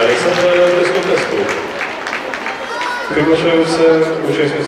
se bez kontestu. Vypočujeme se účastníci